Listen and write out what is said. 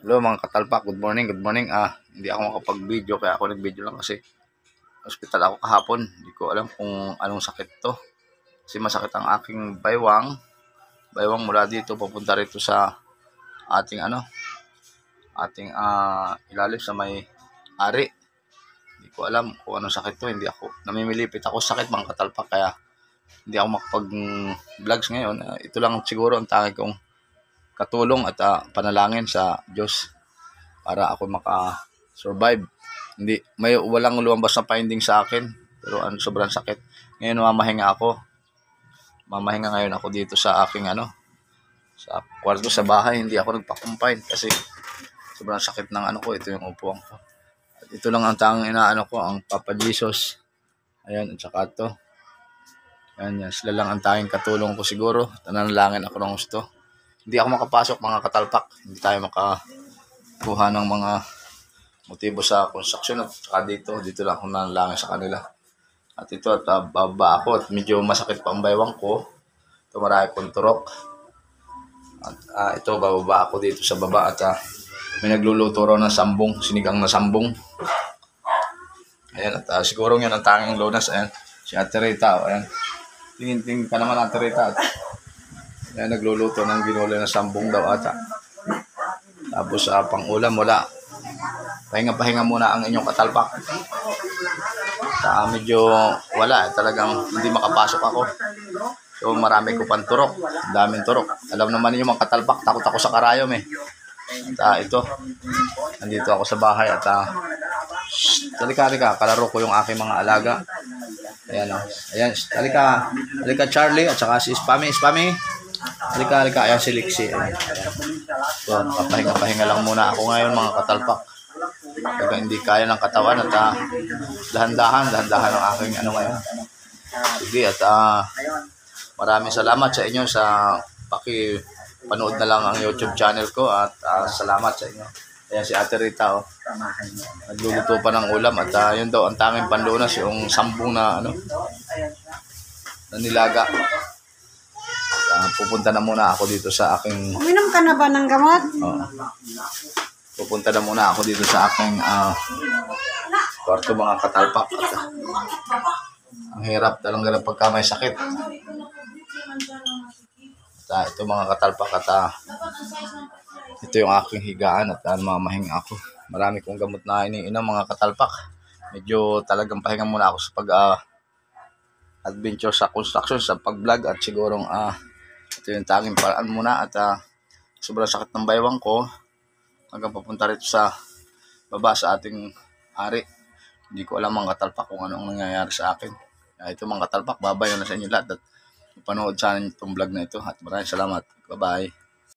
Hello mga katalpak, good morning, good morning. Ah, hindi ako makapag-video kaya ako nag-video lang kasi hospital ako kahapon. Hindi ko alam kung anong sakit to. Kasi masakit ang aking baywang. Baywang mula dito papunta rito sa ating ano, ating ah ilalim sa may ari. Hindi ko alam kung anong sakit to. Hindi ako, namimilipit ako sa sakit mga katalpak kaya hindi ako makapag-vlogs ngayon. Ah, ito lang siguro ang tangi kong katulong at ah, panalangin sa Diyos para ako maka-survive. Hindi, may walang lumabas na finding sa akin. Pero ano, sobrang sakit. Ngayon mamahinga ako. Mamahinga ngayon ako dito sa aking ano, sa kwarto sa bahay. Hindi ako nagpa-confine kasi sobrang sakit ng ano ko. Ito yung upuan ko. Ito lang ang tanging inaano ko, ang Papa Jesus. Ayan, at saka to. Ayan, yan. Sila lang ang tanging katulong ko siguro. Tananalangin ako ng gusto hindi ako makapasok mga katalpak. Hindi tayo makakuha ng mga motibo sa construction at saka dito. Dito lang ako nanalangin sa kanila. At ito at uh, baba ako at medyo masakit pa ang baywang ko. Ito marami kong turok. At ah, ito bababa ako dito sa baba at ah, may nagluluto raw ng sambong, sinigang na sambong. Ayan, at ah, siguro yan ang tanging lunas. Ayan, si Ate Rita. oh, Ayan, tingin-tingin ka naman Ate Rita. At, ayan, nagluluto ng ginulay na sambong daw ata. Tapos sa pang-ulam, wala. Pahinga-pahinga muna ang inyong katalpak. Sa medyo wala, talagang hindi makapasok ako. So marami ko pang turok, daming turok. Alam naman niyo mga katalpak, takot ako sa karayom eh. At ah, ito, nandito ako sa bahay at uh, talika, talika, kalaro ko yung aking mga alaga. Ayan o. Ayan, talika, talika Charlie at saka si Spammy, Spammy. Halika, halika. Ayan si Lixie. Ayan. So, papahinga-pahinga lang muna ako ngayon mga katalpak. Pagka hindi kaya ng katawan at ah, dahan-dahan, dahan-dahan ang aking ano ngayon. Sige at ah, maraming salamat sa inyo sa paki panood na lang ang YouTube channel ko at ah, salamat sa inyo. Ayan si Ate Rita oh. Nagluluto pa ng ulam at ah, yun daw ang tanging panlunas yung sambong na ano na nilaga. Ah, pupunta na muna ako dito sa aking Uminom ka na ba ng gamot? Oo. Pupunta na muna ako dito sa aking ah, kwarto mga katalpak. At, ah, ang hirap talaga ng pagka may sakit. At, ah, ito mga katalpak at ah, ito yung aking higaan at uh, mamahinga ako. Marami kong gamot na iniinom mga katalpak. Medyo talagang pahinga muna ako sa pag ah, adventure sa construction, sa pag-vlog at sigurong ah, ito yung tanging paraan muna at ah, sobrang sakit ng baywang ko hanggang papunta rito sa baba sa ating ari. Hindi ko alam mga katalpak kung anong nangyayari sa akin. Kaya ito mga katalpak, babay na sa inyo lahat at panood sana itong vlog na ito at maraming salamat. Bye-bye.